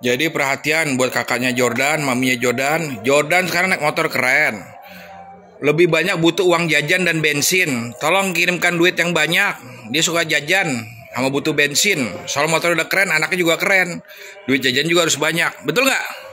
Jadi perhatian buat kakaknya Jordan, maminya Jordan. Jordan sekarang naik motor keren. Lebih banyak butuh uang jajan dan bensin. Tolong kirimkan duit yang banyak. Dia suka jajan sama butuh bensin. Soal motor udah keren, anaknya juga keren. Duit jajan juga harus banyak. Betul nggak?